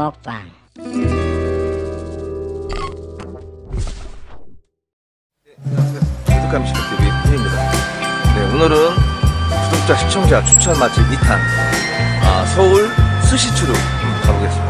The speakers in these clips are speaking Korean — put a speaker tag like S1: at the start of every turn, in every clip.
S1: 먹방.
S2: 네, 오늘은 구독자 시청자 추천 맛집 2탄 아, 서울 스시추루 가보겠습니다.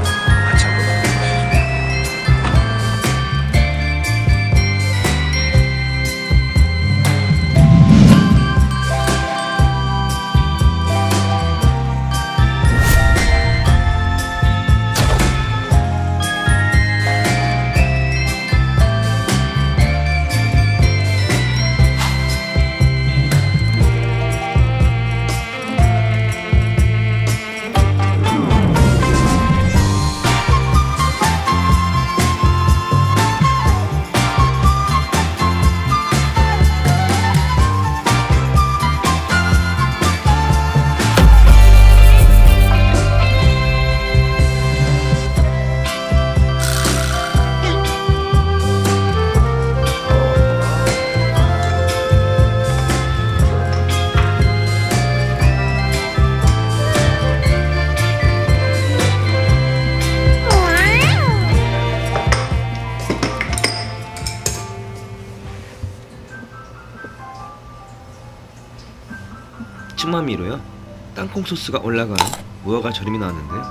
S3: 츠마미로요? 땅콩 소스가 올라간 무화과 절임이 나왔는데요.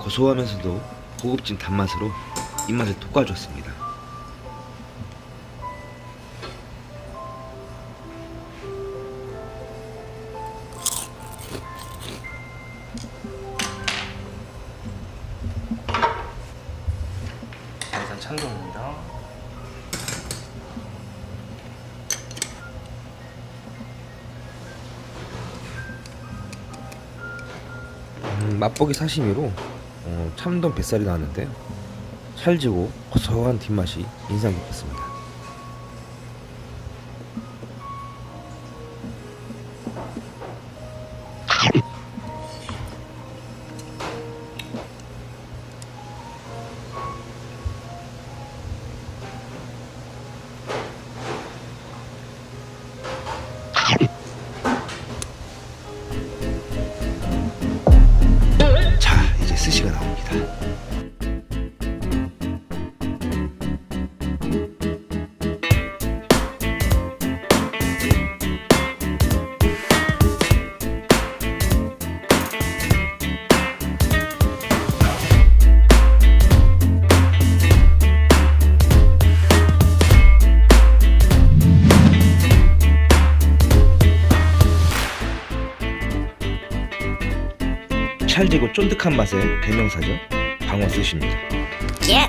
S3: 고소하면서도 고급진 단맛으로 입맛을 돋궈줬습니다 음, 맛보기 사시미로 어, 참돔 뱃살이 나왔는데요. 찰지고 고소한 뒷맛이 인상 깊었습니다 찰지고 쫀득한 맛의 대명사죠 방어 스시입니다
S1: 예!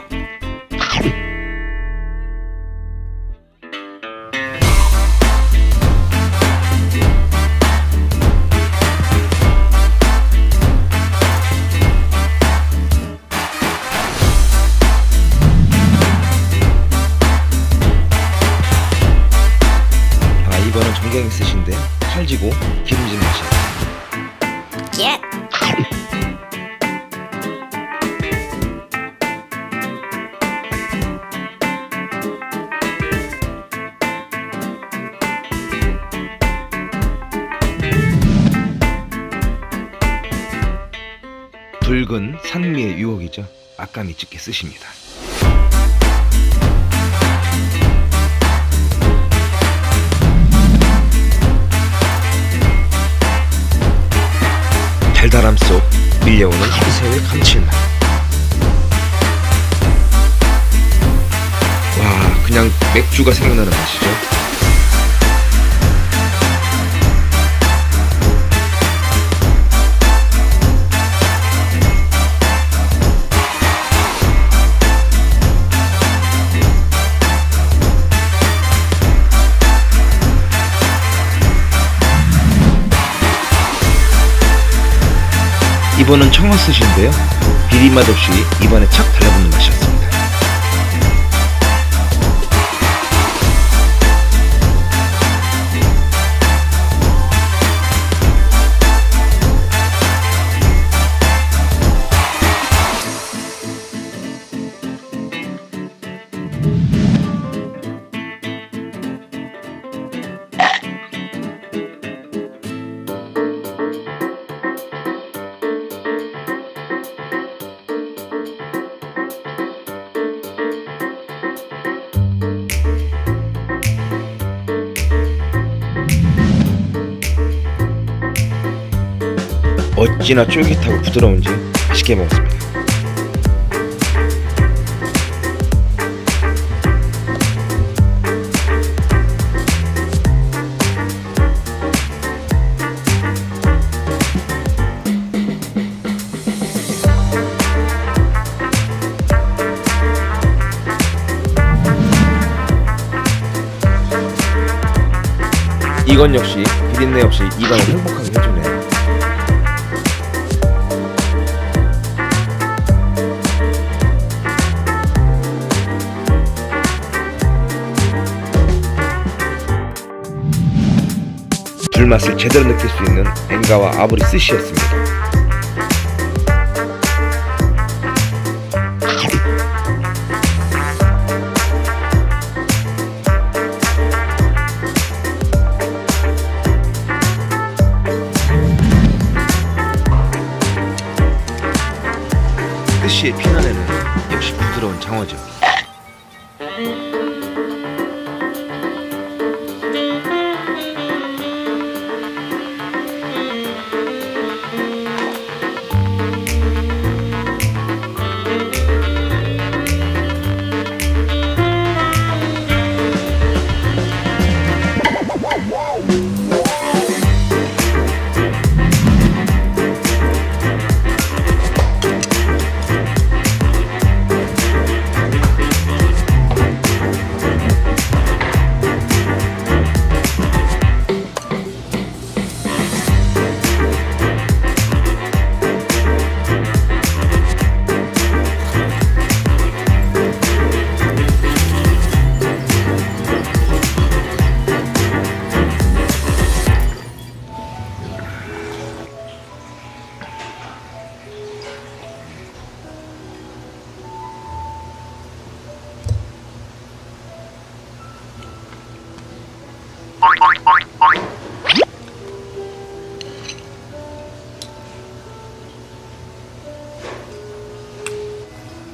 S3: 아 이번은 정갱이 스시인데 찰지고 기름진 맛이에요
S1: 예!
S3: 붉은 산미의 유혹이죠. 아까미 짙게 쓰십니다. 달달함 속 밀려오는 새우의 감칠맛. 와 그냥 맥주가 생각나는 맛이죠 이번은 청어 스시인데요. 비린 맛 없이 입안에 착 달라붙는 맛이었습니다 어찌나 쫄깃하고 부드러운지 맛있게 먹었습니다. 이건 역시 비린내 없이 입안을 행복하게 해주네요. 불맛을 제대로 느낄 수 있는 엔가와 아브리 스시였습니다. 스시의 피난에는 역시 부드러운 장어죠.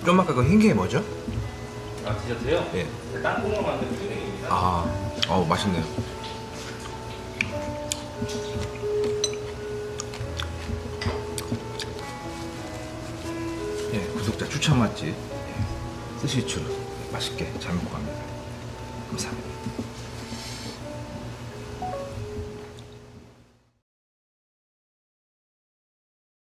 S1: 좀 아까 그 흰게 뭐죠?
S4: 아 디저트요?
S1: 예.
S4: 땅콩으로 만든 푸딩입니다.
S1: 아, 어우 맛있네요. 예, 구독자 추천 맛집 예, 스시추 맛있게 잘 먹고 갑니다. 감사합니다.